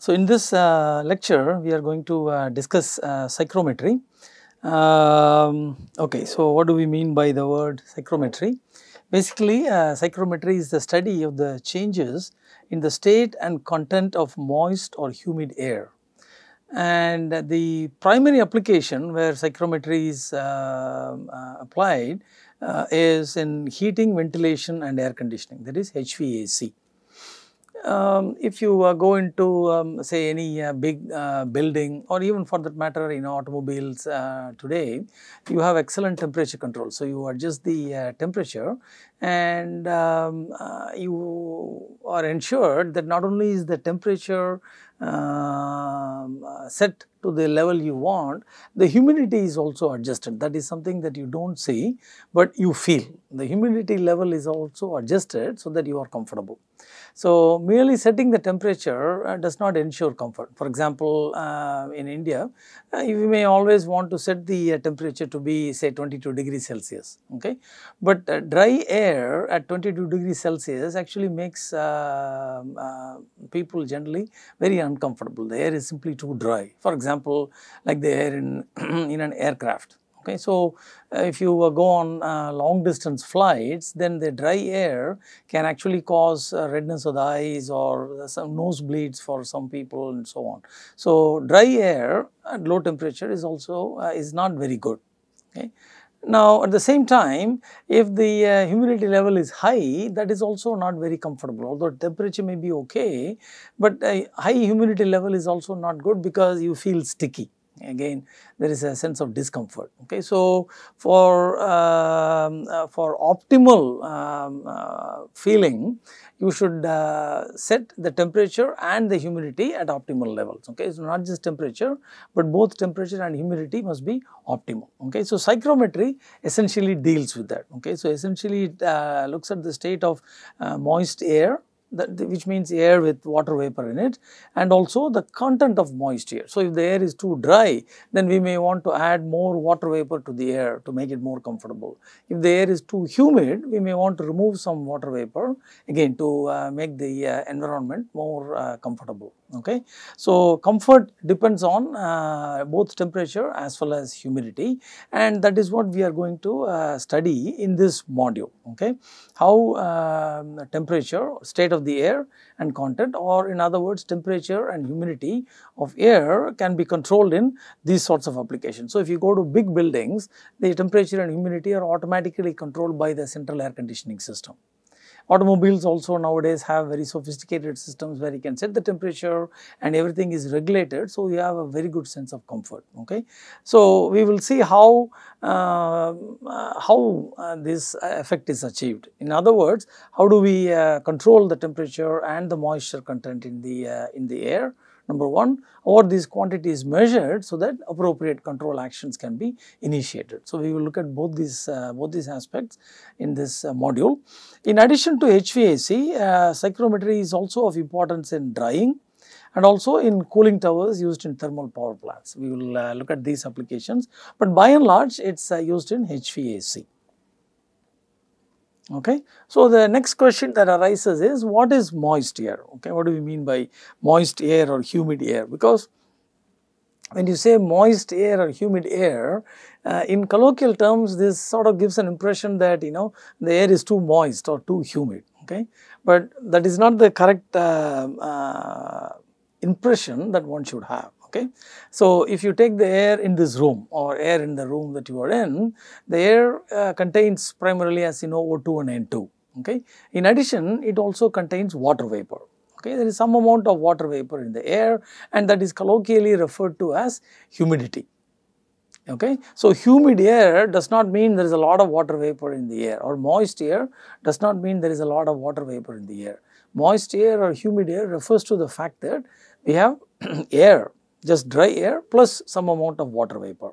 So, in this uh, lecture we are going to uh, discuss uh, psychrometry. Um, okay, so what do we mean by the word psychrometry? Basically uh, psychrometry is the study of the changes in the state and content of moist or humid air. And the primary application where psychrometry is uh, uh, applied is in heating, ventilation and air conditioning that is HVAC. Um, if you uh, go into um, say any uh, big uh, building or even for that matter in automobiles uh, today, you have excellent temperature control. So, you adjust the uh, temperature and um, uh, you are ensured that not only is the temperature um, uh, set to the level you want, the humidity is also adjusted. That is something that you do not see, but you feel. The humidity level is also adjusted so that you are comfortable. So, merely setting the temperature uh, does not ensure comfort. For example, uh, in India, uh, you may always want to set the uh, temperature to be say 22 degrees Celsius, okay. But dry air at 22 degrees Celsius actually makes uh, people generally very uncomfortable. The air is simply too dry. For example, like the air in, in an aircraft. Okay, so uh, if you uh, go on uh, long distance flights, then the dry air can actually cause redness of the eyes or some nosebleeds for some people and so on. So, dry air at low temperature is also is not very good. Okay. Now, at the same time, if the uh, humidity level is high, that is also not very comfortable, although temperature may be okay, but uh, high humidity level is also not good because you feel sticky again there is a sense of discomfort. Okay. So, for, um, uh, for optimal um, uh, feeling you should uh, set the temperature and the humidity at optimal levels. Okay. So, not just temperature, but both temperature and humidity must be optimal. Okay. So, psychrometry essentially deals with that. Okay. So, essentially it uh, looks at the state of uh, moist air that, which means air with water vapor in it and also the content of moisture. So, if the air is too dry then we may want to add more water vapor to the air to make it more comfortable. If the air is too humid we may want to remove some water vapor again to uh, make the uh, environment more uh, comfortable. Okay. So, comfort depends on uh, both temperature as well as humidity and that is what we are going to uh, study in this module. Okay. How um, temperature, state of the air and content or in other words temperature and humidity of air can be controlled in these sorts of applications. So, if you go to big buildings, the temperature and humidity are automatically controlled by the central air conditioning system. Automobiles also nowadays have very sophisticated systems where you can set the temperature and everything is regulated. So, you have a very good sense of comfort. Okay. So, we will see how, uh, how uh, this effect is achieved. In other words, how do we uh, control the temperature and the moisture content in the, uh, in the air number 1 or these quantities measured so that appropriate control actions can be initiated. So, we will look at both these uh, both these aspects in this uh, module. In addition to HVAC, uh, psychrometry is also of importance in drying and also in cooling towers used in thermal power plants. We will uh, look at these applications, but by and large it is uh, used in HVAC. Okay. So, the next question that arises is what is moist air? Okay. What do we mean by moist air or humid air? Because when you say moist air or humid air, uh, in colloquial terms this sort of gives an impression that you know the air is too moist or too humid. Okay. But that is not the correct uh, uh, impression that one should have okay. So, if you take the air in this room or air in the room that you are in, the air uh, contains primarily as you know O2 and N2 okay. In addition, it also contains water vapor okay. There is some amount of water vapor in the air and that is colloquially referred to as humidity okay. So, humid air does not mean there is a lot of water vapor in the air or moist air does not mean there is a lot of water vapor in the air. Moist air or humid air refers to the fact that we have air just dry air plus some amount of water vapor.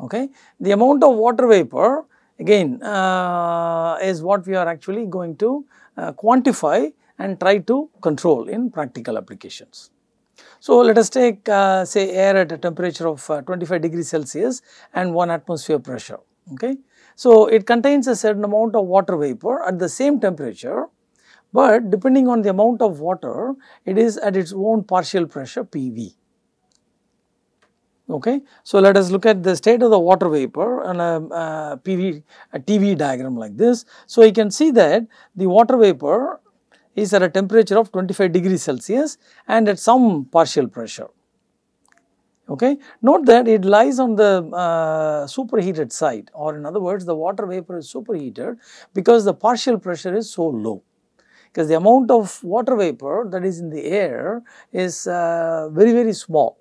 Okay. The amount of water vapor again uh, is what we are actually going to uh, quantify and try to control in practical applications. So, let us take uh, say air at a temperature of uh, 25 degrees Celsius and 1 atmosphere pressure. Okay. So, it contains a certain amount of water vapor at the same temperature but depending on the amount of water, it is at its own partial pressure PV. Okay. So, let us look at the state of the water vapor on a, a PV, a TV diagram like this. So, you can see that the water vapor is at a temperature of 25 degrees Celsius and at some partial pressure. Okay. Note that it lies on the uh, superheated side or in other words the water vapor is superheated because the partial pressure is so low because the amount of water vapor that is in the air is uh, very very small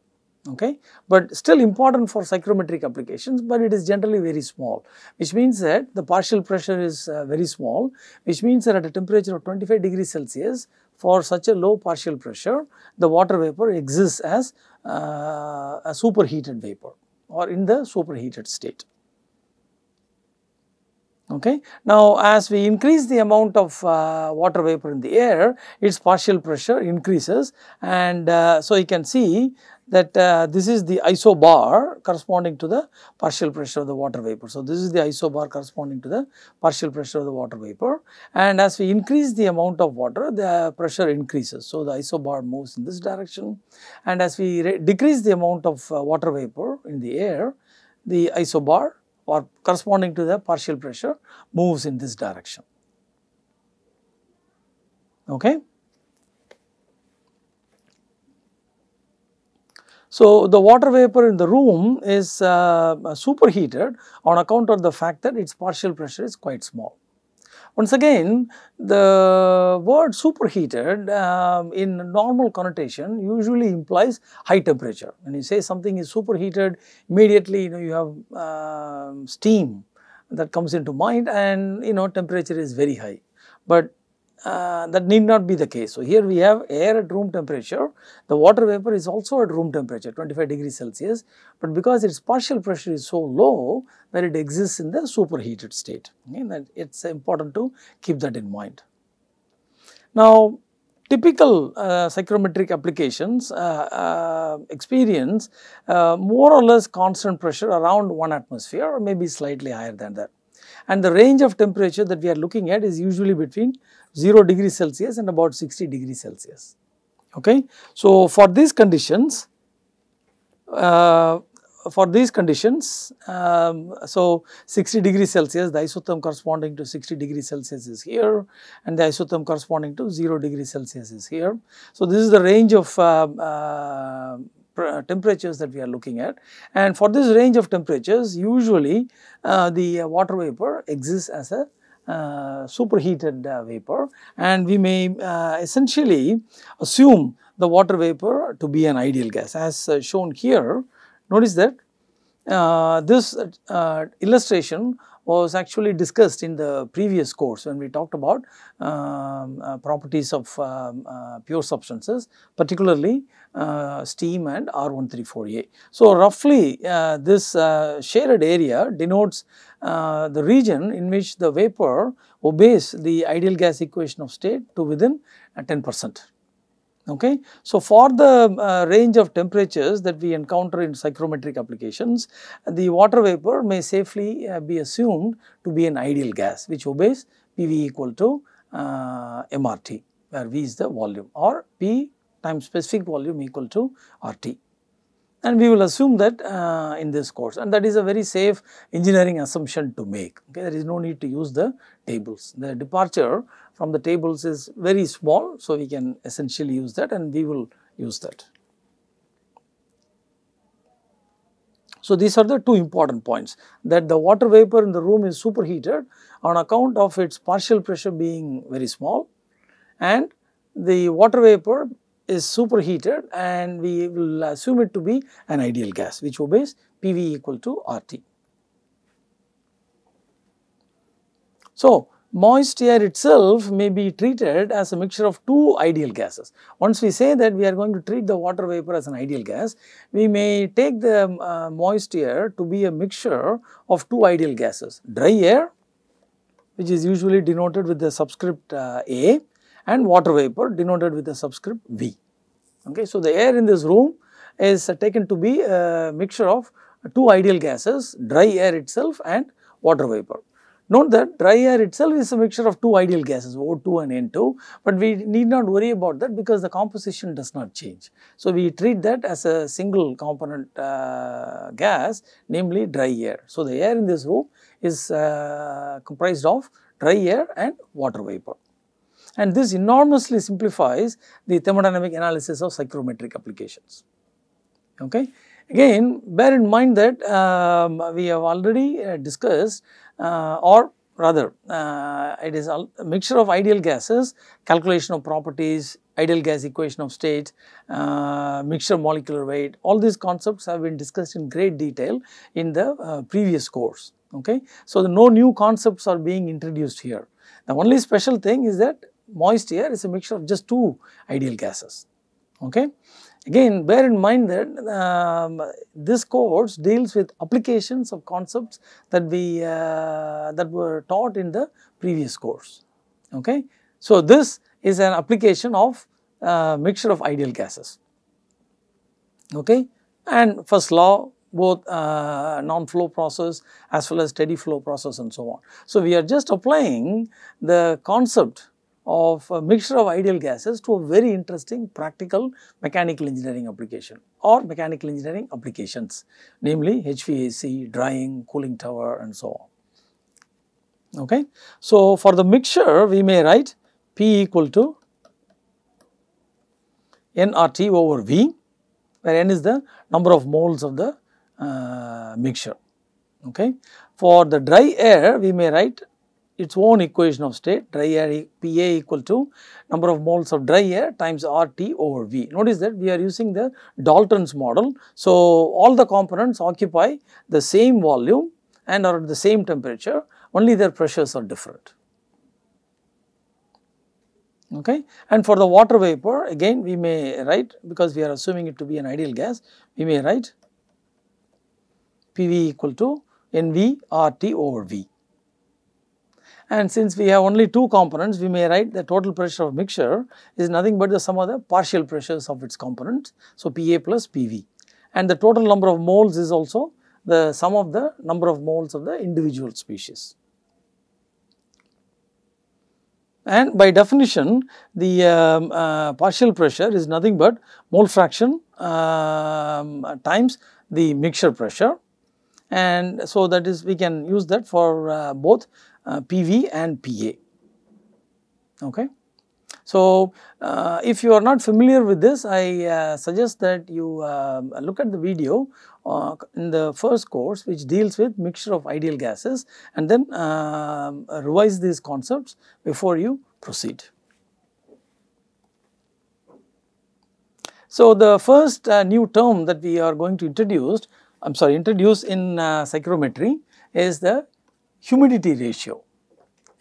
okay but still important for psychrometric applications but it is generally very small which means that the partial pressure is uh, very small which means that at a temperature of 25 degrees celsius for such a low partial pressure the water vapor exists as uh, a superheated vapor or in the superheated state. Okay. Now, as we increase the amount of uh, water vapor in the air, its partial pressure increases and uh, so you can see that uh, this is the isobar corresponding to the partial pressure of the water vapor. So, this is the isobar corresponding to the partial pressure of the water vapor and as we increase the amount of water the pressure increases. So, the isobar moves in this direction and as we decrease the amount of uh, water vapor in the air the isobar or corresponding to the partial pressure moves in this direction. Okay. So, the water vapor in the room is uh, superheated on account of the fact that its partial pressure is quite small. Once again, the word superheated um, in normal connotation usually implies high temperature. When you say something is superheated, immediately you know you have uh, steam that comes into mind and you know temperature is very high. But uh, that need not be the case. So, here we have air at room temperature, the water vapor is also at room temperature 25 degrees Celsius, but because its partial pressure is so low that it exists in the superheated state, okay, that it is important to keep that in mind. Now, typical uh, psychrometric applications uh, uh, experience uh, more or less constant pressure around 1 atmosphere or maybe slightly higher than that. And the range of temperature that we are looking at is usually between 0 degrees Celsius and about 60 degrees Celsius. Okay. So, for these conditions, uh, for these conditions, um, so 60 degrees Celsius, the isotherm corresponding to 60 degrees Celsius is here and the isotherm corresponding to 0 degrees Celsius is here. So, this is the range of uh, uh, temperatures that we are looking at and for this range of temperatures usually uh, the water vapor exists as a superheated uh, vapor and we may uh, essentially assume the water vapor to be an ideal gas as uh, shown here. Notice that uh, this uh, illustration was actually discussed in the previous course when we talked about um, uh, properties of um, uh, pure substances particularly uh, steam and R134A. So, roughly this shaded area denotes the region in which the vapor obeys the ideal gas equation of state to within 10 percent. Okay. So, for the uh, range of temperatures that we encounter in psychrometric applications, the water vapor may safely uh, be assumed to be an ideal gas which obeys PV equal to uh, MRT where V is the volume or P times specific volume equal to RT and we will assume that uh, in this course. And that is a very safe engineering assumption to make. Okay there is no need to use the tables. The departure from the tables is very small so we can essentially use that and we will use that. So these are the two important points that the water vapor in the room is superheated on account of its partial pressure being very small and the water vapor is superheated and we will assume it to be an ideal gas which obeys PV equal to RT. So, moist air itself may be treated as a mixture of two ideal gases. Once we say that we are going to treat the water vapor as an ideal gas, we may take the uh, moist air to be a mixture of two ideal gases, dry air which is usually denoted with the subscript uh, A and water vapor denoted with the subscript V. Okay. So, the air in this room is taken to be a mixture of two ideal gases, dry air itself and water vapor. Note that dry air itself is a mixture of two ideal gases O2 and N2, but we need not worry about that because the composition does not change. So, we treat that as a single component uh, gas namely dry air. So, the air in this room is uh, comprised of dry air and water vapor and this enormously simplifies the thermodynamic analysis of psychrometric applications. Okay. Again bear in mind that um, we have already uh, discussed uh, or rather uh, it is a mixture of ideal gases, calculation of properties, ideal gas equation of states, uh, mixture molecular weight, all these concepts have been discussed in great detail in the uh, previous course. Okay. So, no new concepts are being introduced here. The only special thing is that moist air is a mixture of just two ideal gases. Okay. Again bear in mind that um, this course deals with applications of concepts that we uh, that were taught in the previous course. Okay. So, this is an application of uh, mixture of ideal gases. Okay. And first law both uh, non-flow process as well as steady flow process and so on. So, we are just applying the concept of a mixture of ideal gases to a very interesting practical mechanical engineering application or mechanical engineering applications namely HVAC, drying, cooling tower and so on. Okay. So, for the mixture we may write P equal to nRT over V where n is the number of moles of the uh, mixture. Okay. For the dry air we may write its own equation of state dry air Pa equal to number of moles of dry air times RT over V. Notice that we are using the Dalton's model. So, all the components occupy the same volume and are at the same temperature only their pressures are different. Okay. And for the water vapor again we may write because we are assuming it to be an ideal gas we may write PV equal to NV RT over V. And since we have only two components, we may write the total pressure of mixture is nothing but the sum of the partial pressures of its components. So, PA plus PV. And the total number of moles is also the sum of the number of moles of the individual species. And by definition, the um, uh, partial pressure is nothing but mole fraction um, times the mixture pressure. And so, that is we can use that for uh, both PV and PA. Okay. So, uh, if you are not familiar with this, I uh, suggest that you uh, look at the video uh, in the first course which deals with mixture of ideal gases and then um, revise these concepts before you proceed. So, the first uh, new term that we are going to introduce, I am sorry introduce in psychrometry is the humidity ratio.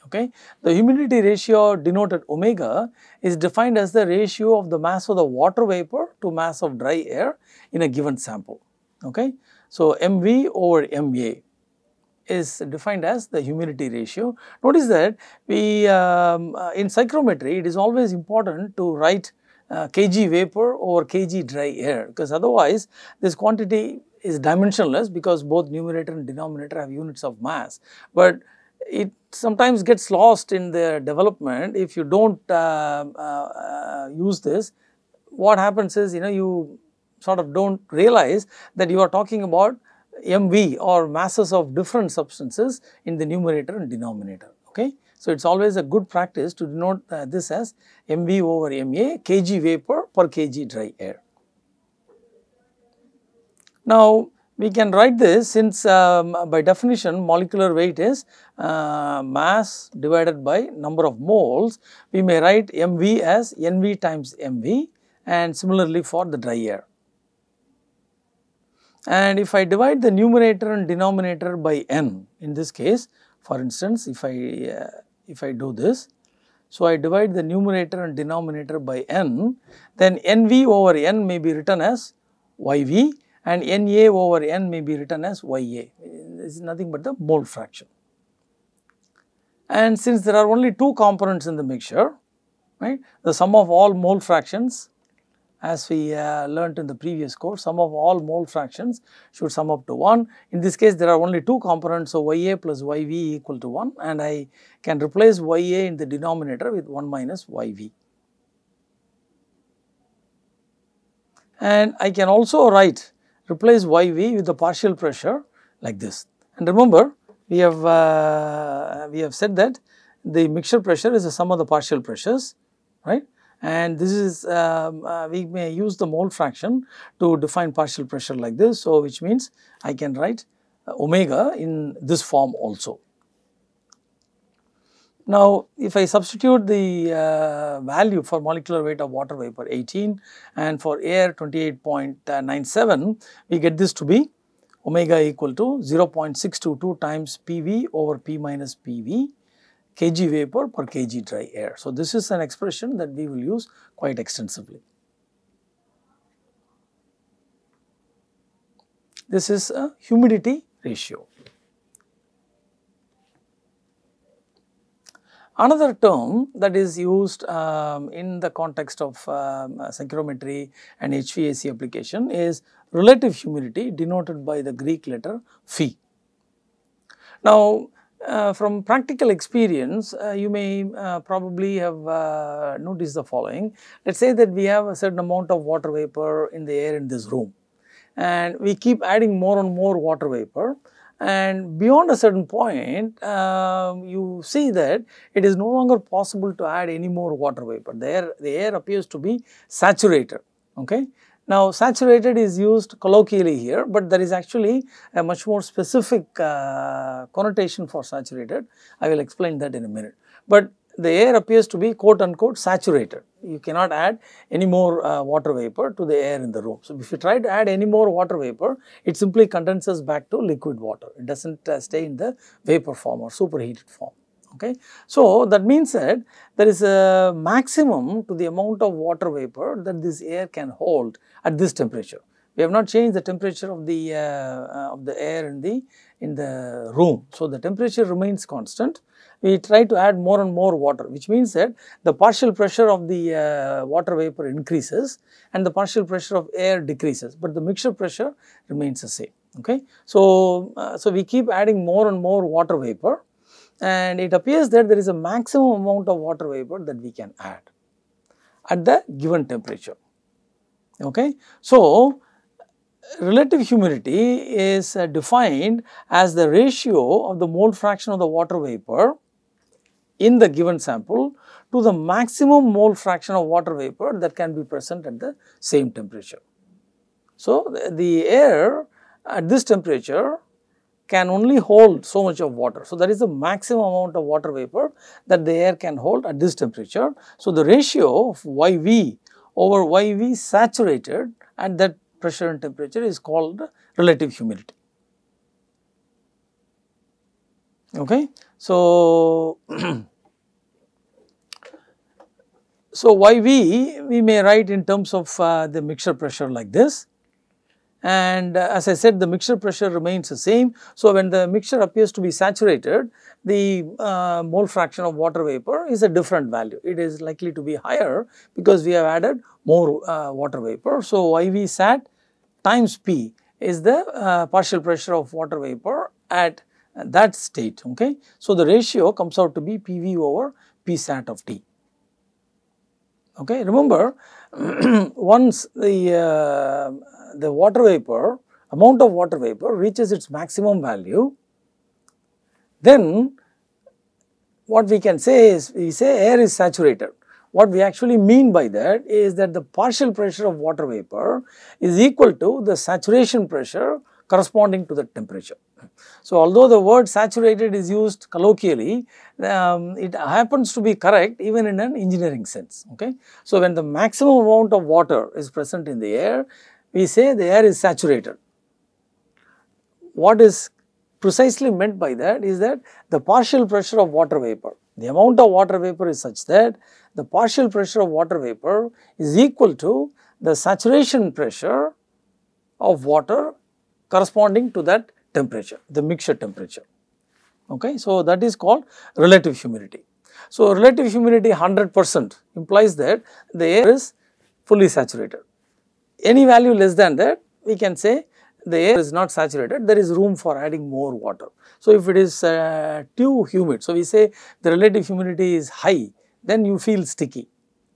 Okay. The humidity ratio denoted omega is defined as the ratio of the mass of the water vapor to mass of dry air in a given sample. Okay. So, mV over ma is defined as the humidity ratio. Notice that we um, uh, in psychrometry it is always important to write uh, kg vapor over kg dry air because otherwise this quantity is dimensionless because both numerator and denominator have units of mass. But it sometimes gets lost in the development if you do not uh, uh, use this. What happens is you know you sort of do not realize that you are talking about MV or masses of different substances in the numerator and denominator. Okay. So, it is always a good practice to denote uh, this as MV over MA kg vapor per kg dry air. Now, we can write this since um, by definition molecular weight is uh, mass divided by number of moles, we may write mv as nv times mv and similarly for the dry air. And if I divide the numerator and denominator by n in this case for instance if I uh, if I do this. So, I divide the numerator and denominator by n then nv over n may be written as yv and Na over N may be written as Ya, this is nothing but the mole fraction. And since there are only two components in the mixture, right, the sum of all mole fractions as we uh, learnt in the previous course, sum of all mole fractions should sum up to 1. In this case, there are only two components, so Ya plus Yv equal to 1 and I can replace Ya in the denominator with 1 minus Yv. And I can also write replace Yv with the partial pressure like this. And remember, we have uh, we have said that the mixture pressure is the sum of the partial pressures, right? and this is um, uh, we may use the mole fraction to define partial pressure like this. So, which means I can write uh, omega in this form also. Now, if I substitute the uh, value for molecular weight of water vapor 18 and for air 28.97, we get this to be omega equal to 0.622 times PV over P minus PV kg vapor per kg dry air. So, this is an expression that we will use quite extensively. This is a humidity ratio. Another term that is used um, in the context of um, psychrometry and HVAC application is relative humidity denoted by the Greek letter phi. Now, uh, from practical experience, uh, you may uh, probably have uh, noticed the following. Let us say that we have a certain amount of water vapor in the air in this room and we keep adding more and more water vapor and beyond a certain point um, you see that it is no longer possible to add any more water vapor. The air, the air appears to be saturated. Okay. Now, saturated is used colloquially here, but there is actually a much more specific uh, connotation for saturated. I will explain that in a minute. But the air appears to be quote unquote saturated. You cannot add any more uh, water vapor to the air in the room. So, if you try to add any more water vapor, it simply condenses back to liquid water. It does not uh, stay in the vapor form or superheated form okay. So, that means that there is a maximum to the amount of water vapor that this air can hold at this temperature. We have not changed the temperature of the uh, uh, of the air in the in the room. So, the temperature remains constant. We try to add more and more water which means that the partial pressure of the uh, water vapor increases and the partial pressure of air decreases, but the mixture pressure remains the same. Okay. So, uh, so we keep adding more and more water vapor and it appears that there is a maximum amount of water vapor that we can add at the given temperature. Okay. So, relative humidity is uh, defined as the ratio of the mole fraction of the water vapor in the given sample to the maximum mole fraction of water vapor that can be present at the same temperature. So, the, air at this temperature can only hold so much of water. So, that is the maximum amount of water vapor that the air can hold at this temperature. So, the ratio of YV over YV saturated at that pressure and temperature is called relative humidity. Okay. So, so YV we may write in terms of uh, the mixture pressure like this and uh, as I said the mixture pressure remains the same. So, when the mixture appears to be saturated the uh, mole fraction of water vapor is a different value. It is likely to be higher because we have added more uh, water vapor. So, YV sat times P is the uh, partial pressure of water vapor at that state. Okay. So, the ratio comes out to be PV over P sat of T. Okay. Remember once the uh, the water vapor, amount of water vapor reaches its maximum value, then what we can say is, we say air is saturated. What we actually mean by that is that the partial pressure of water vapor is equal to the saturation pressure corresponding to the temperature. So, although the word saturated is used colloquially, um, it happens to be correct even in an engineering sense. Okay? So, when the maximum amount of water is present in the air, we say the air is saturated. What is precisely meant by that is that the partial pressure of water vapor, the amount of water vapor is such that the partial pressure of water vapor is equal to the saturation pressure of water corresponding to that temperature, the mixture temperature. Okay, so that is called relative humidity. So relative humidity 100 percent implies that the air is fully saturated any value less than that we can say the air is not saturated, there is room for adding more water. So, if it is uh, too humid, so we say the relative humidity is high, then you feel sticky.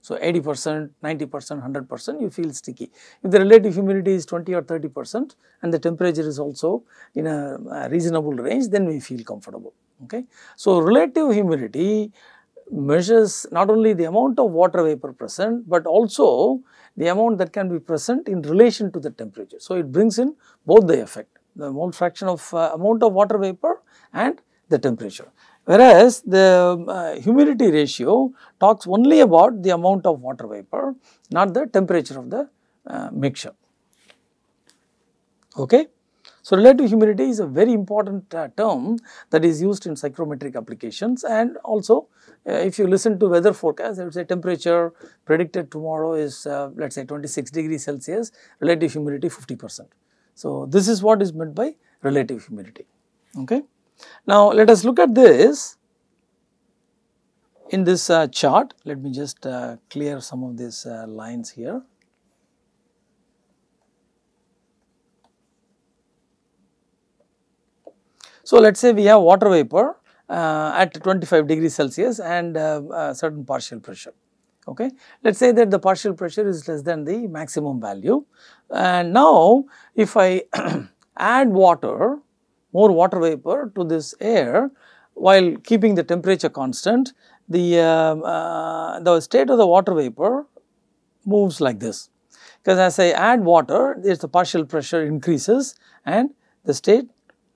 So, 80 percent, 90 percent, 100 percent you feel sticky. If the relative humidity is 20 or 30 percent and the temperature is also in a, a reasonable range, then we feel comfortable. Okay. So, relative humidity measures not only the amount of water vapor present, but also the amount that can be present in relation to the temperature. So, it brings in both the effect, the mole fraction of uh, amount of water vapor and the temperature. Whereas, the uh, humidity ratio talks only about the amount of water vapor, not the temperature of the uh, mixture. Okay. So, relative humidity is a very important uh, term that is used in psychrometric applications and also uh, if you listen to weather forecast, they would say temperature predicted tomorrow is uh, let us say 26 degrees Celsius, relative humidity 50 percent. So, this is what is meant by relative humidity. Okay. Now, let us look at this in this uh, chart. Let me just uh, clear some of these uh, lines here. So, let us say we have water vapor uh, at 25 degrees Celsius and uh, certain partial pressure. Okay. Let us say that the partial pressure is less than the maximum value and now if I add water, more water vapor to this air while keeping the temperature constant, the, uh, uh, the state of the water vapor moves like this. Because as I add water, is the partial pressure increases and the state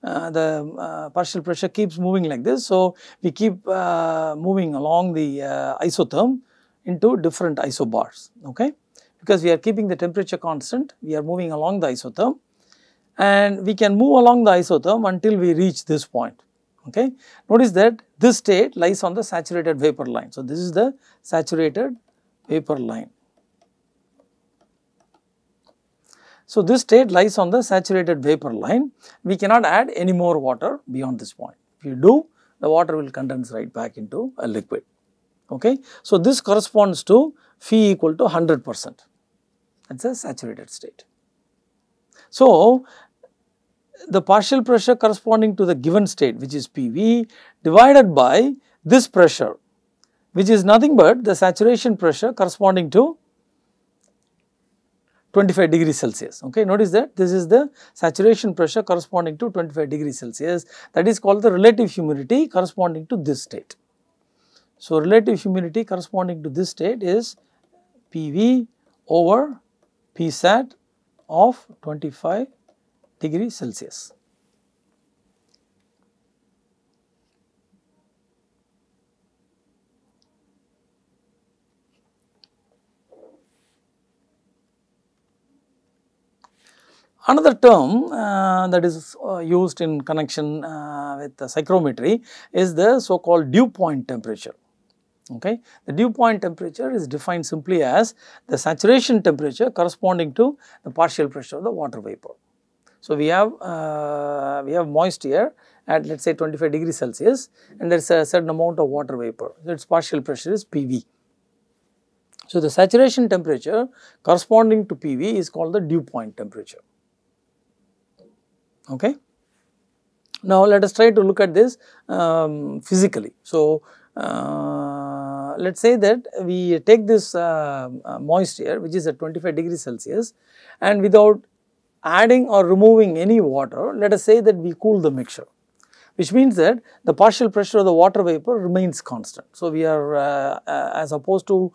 uh, the uh, partial pressure keeps moving like this. So, we keep uh, moving along the uh, isotherm into different isobars, okay. Because we are keeping the temperature constant, we are moving along the isotherm and we can move along the isotherm until we reach this point, okay. Notice that this state lies on the saturated vapor line. So, this is the saturated vapor line. So, this state lies on the saturated vapor line. We cannot add any more water beyond this point. If you do, the water will condense right back into a liquid. Okay. So, this corresponds to phi equal to 100 percent. That is a saturated state. So, the partial pressure corresponding to the given state which is PV divided by this pressure which is nothing but the saturation pressure corresponding to 25 degrees Celsius. Okay, notice that this is the saturation pressure corresponding to 25 degrees Celsius that is called the relative humidity corresponding to this state. So, relative humidity corresponding to this state is PV over Psat of 25 degrees Celsius. Another term uh, that is uh, used in connection uh, with psychrometry is the so called dew point temperature. Okay. The dew point temperature is defined simply as the saturation temperature corresponding to the partial pressure of the water vapor. So, we have uh, we have moist air at let us say 25 degrees Celsius and there is a certain amount of water vapor. So, its partial pressure is PV. So, the saturation temperature corresponding to PV is called the dew point temperature. Okay. Now, let us try to look at this um, physically. So, uh, let us say that we take this uh, uh, moist air which is at 25 degrees Celsius and without adding or removing any water, let us say that we cool the mixture which means that the partial pressure of the water vapor remains constant. So, we are uh, uh, as opposed to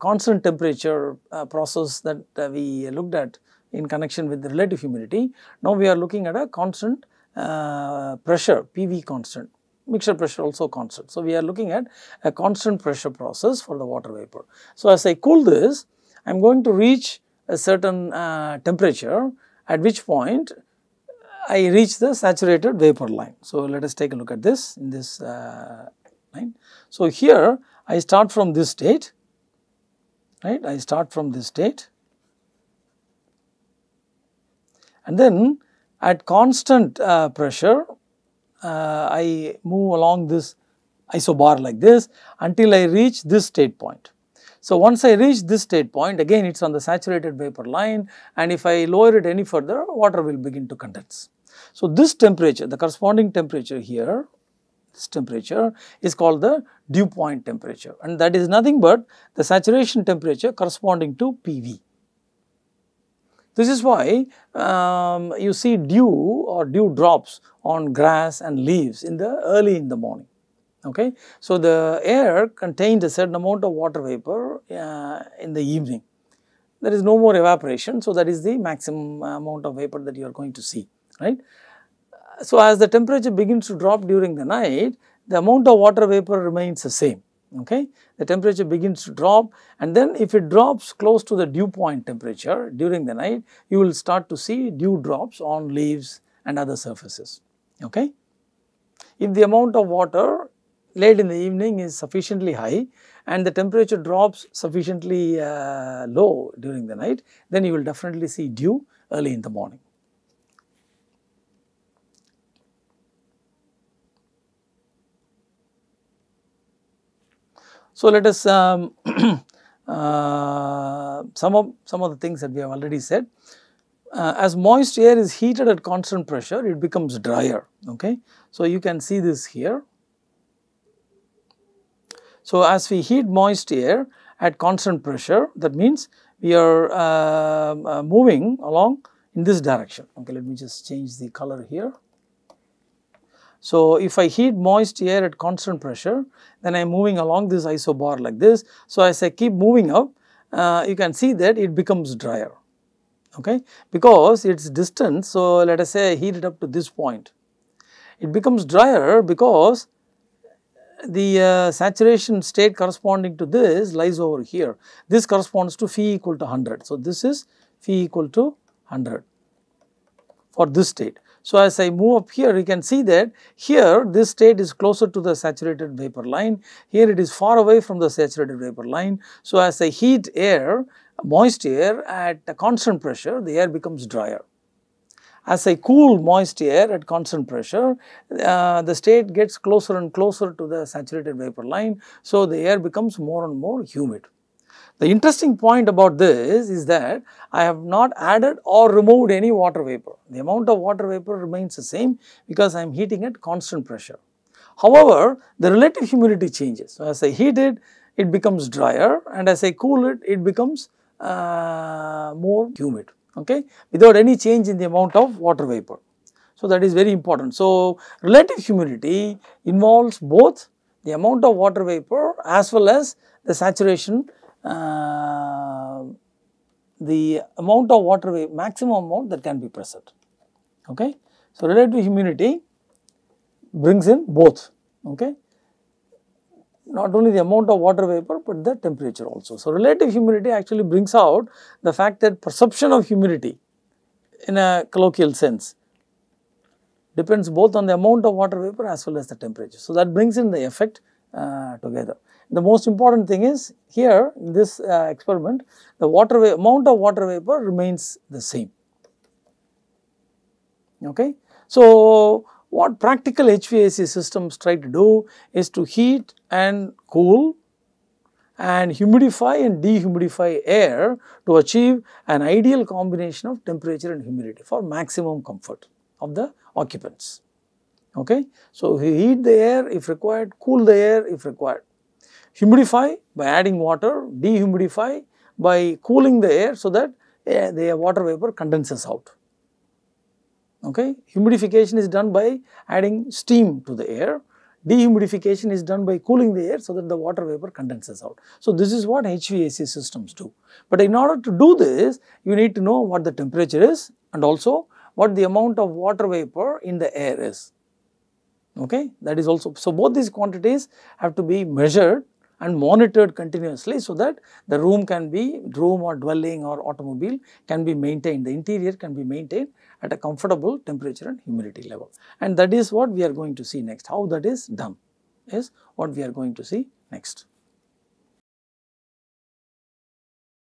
constant temperature uh, process that uh, we looked at in connection with the relative humidity. Now, we are looking at a constant uh, pressure PV constant mixture pressure also constant. So, we are looking at a constant pressure process for the water vapor. So, as I cool this I am going to reach a certain uh, temperature at which point I reach the saturated vapor line. So, let us take a look at this in this uh, line. So, here I start from this state right I start from this state and then at constant uh, pressure uh, I move along this isobar like this until I reach this state point. So, once I reach this state point again it is on the saturated vapor line and if I lower it any further water will begin to condense. So, this temperature the corresponding temperature here this temperature is called the dew point temperature and that is nothing but the saturation temperature corresponding to PV. This is why um, you see dew or dew drops on grass and leaves in the early in the morning. Okay. So, the air contains a certain amount of water vapor uh, in the evening. There is no more evaporation. So, that is the maximum amount of vapor that you are going to see, right. So, as the temperature begins to drop during the night, the amount of water vapor remains the same, okay. The temperature begins to drop and then if it drops close to the dew point temperature during the night, you will start to see dew drops on leaves and other surfaces, okay. If the amount of water late in the evening is sufficiently high and the temperature drops sufficiently uh, low during the night, then you will definitely see dew early in the morning. So, let us um, uh, some of some of the things that we have already said. Uh, as moist air is heated at constant pressure, it becomes drier. Okay, so you can see this here. So, as we heat moist air at constant pressure, that means we are uh, uh, moving along in this direction. Okay, let me just change the color here. So, if I heat moist air at constant pressure, then I am moving along this isobar like this. So, as I keep moving up, uh, you can see that it becomes drier, okay, because its distance. So, let us say I heat it up to this point. It becomes drier because the uh, saturation state corresponding to this lies over here. This corresponds to phi equal to 100. So, this is phi equal to 100 for this state. So, as I move up here you can see that here this state is closer to the saturated vapor line, here it is far away from the saturated vapor line. So, as I heat air, moist air at a constant pressure the air becomes drier. As I cool moist air at constant pressure, uh, the state gets closer and closer to the saturated vapor line. So, the air becomes more and more humid. The interesting point about this is that I have not added or removed any water vapor. The amount of water vapor remains the same because I am heating at constant pressure. However, the relative humidity changes. So, as I heat it, it becomes drier and as I cool it, it becomes uh, more humid okay, without any change in the amount of water vapor. So, that is very important. So, relative humidity involves both the amount of water vapor as well as the saturation the amount of water vapor, maximum amount that can be present. Okay. So, relative humidity brings in both. Okay. Not only the amount of water vapor, but the temperature also. So, relative humidity actually brings out the fact that perception of humidity in a colloquial sense depends both on the amount of water vapor as well as the temperature. So, that brings in the effect uh, together. The most important thing is here in this uh, experiment the water amount of water vapor remains the same. Okay. So, what practical HVAC systems try to do is to heat and cool and humidify and dehumidify air to achieve an ideal combination of temperature and humidity for maximum comfort of the occupants. Okay. So, heat the air if required, cool the air if required humidify by adding water, dehumidify by cooling the air so that uh, the water vapor condenses out. Okay. Humidification is done by adding steam to the air, dehumidification is done by cooling the air so that the water vapor condenses out. So, this is what HVAC systems do. But in order to do this, you need to know what the temperature is and also what the amount of water vapor in the air is. Okay, that is also, so both these quantities have to be measured and monitored continuously so that the room can be room or dwelling or automobile can be maintained. The interior can be maintained at a comfortable temperature and humidity level. And that is what we are going to see next. How that is done is what we are going to see next.